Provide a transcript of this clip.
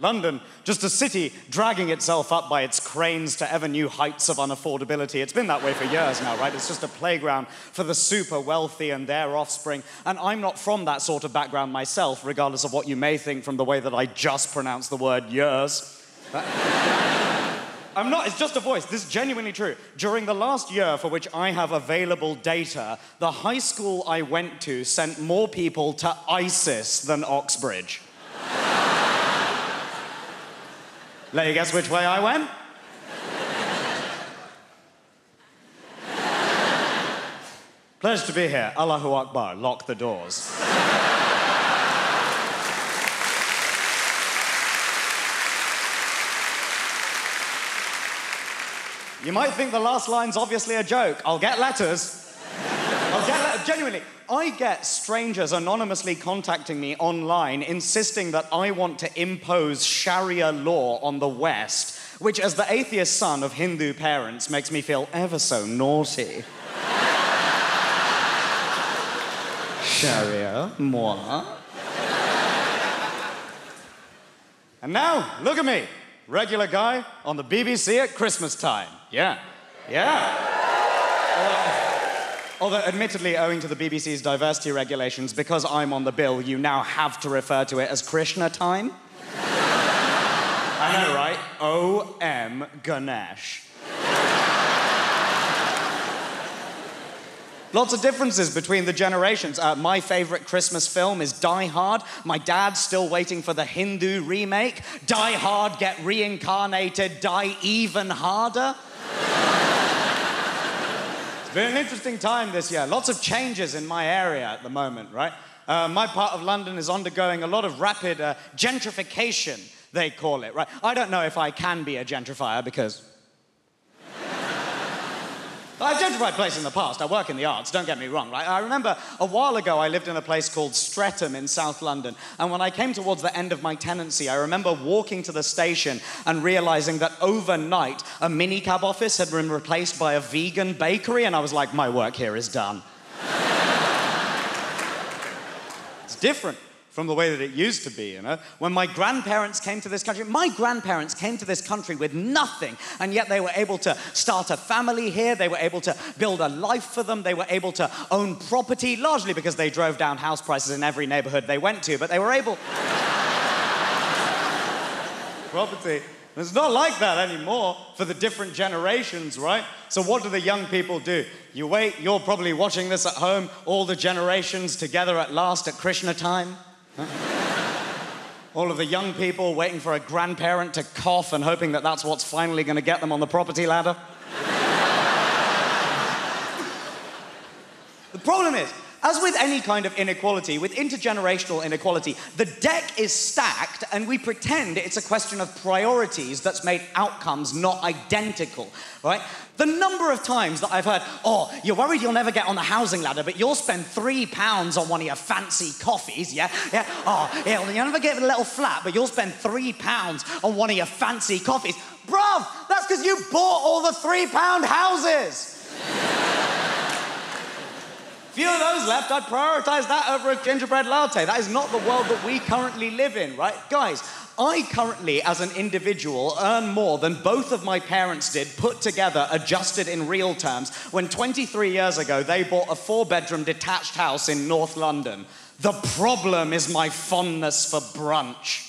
London, just a city dragging itself up by its cranes to ever new heights of unaffordability. It's been that way for years now, right? It's just a playground for the super wealthy and their offspring. And I'm not from that sort of background myself, regardless of what you may think from the way that I just pronounced the word years. I'm not, it's just a voice. This is genuinely true. During the last year for which I have available data, the high school I went to sent more people to ISIS than Oxbridge. Let you guess which way I went? Pleasure to be here. Allahu Akbar. Lock the doors. You might think the last line's obviously a joke. I'll get letters. I'll get letters. Genuinely, I get strangers anonymously contacting me online insisting that I want to impose Sharia law on the West, which, as the atheist son of Hindu parents, makes me feel ever so naughty. Sharia, moi. And now, look at me. Regular guy on the BBC at Christmas time. Yeah. Yeah. Although, admittedly, owing to the BBC's diversity regulations, because I'm on the bill, you now have to refer to it as Krishna time. I know, right? Om Ganesh. Lots of differences between the generations. Uh, my favorite Christmas film is Die Hard. My dad's still waiting for the Hindu remake. Die Hard, get reincarnated, die even harder. Been an interesting time this year. Lots of changes in my area at the moment, right? Uh, my part of London is undergoing a lot of rapid uh, gentrification, they call it, right? I don't know if I can be a gentrifier because I've gentrified places in the past. I work in the arts, don't get me wrong, right? I remember a while ago I lived in a place called Streatham in South London. And when I came towards the end of my tenancy, I remember walking to the station and realizing that overnight a minicab office had been replaced by a vegan bakery. And I was like, my work here is done. it's different from the way that it used to be, you know? When my grandparents came to this country, my grandparents came to this country with nothing, and yet they were able to start a family here, they were able to build a life for them, they were able to own property, largely because they drove down house prices in every neighborhood they went to, but they were able. property. It's not like that anymore for the different generations, right? So, what do the young people do? You wait, you're probably watching this at home, all the generations together at last at Krishna time. All of the young people waiting for a grandparent to cough and hoping that that's what's finally going to get them on the property ladder. the problem is, as with any kind of inequality, with intergenerational inequality, the deck is stacked and we pretend it's a question of priorities that's made outcomes not identical, right? The number of times that I've heard, oh, you're worried you'll never get on the housing ladder, but you'll spend three pounds on one of your fancy coffees, yeah? Yeah, oh, yeah, well, you'll never get a little flat, but you'll spend three pounds on one of your fancy coffees. Bruv, that's because you bought all the three pound houses few of those left, I'd prioritize that over a gingerbread latte. That is not the world that we currently live in, right? Guys, I currently, as an individual, earn more than both of my parents did put together, adjusted in real terms, when 23 years ago they bought a four bedroom detached house in North London. The problem is my fondness for brunch.